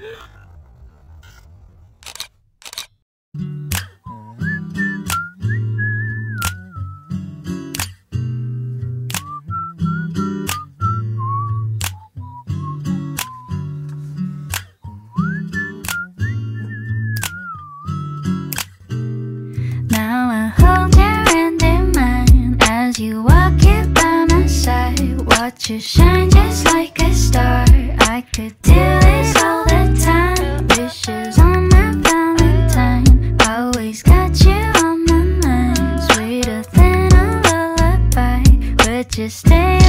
you in my as you walk it by my side. Watch you shine. just stay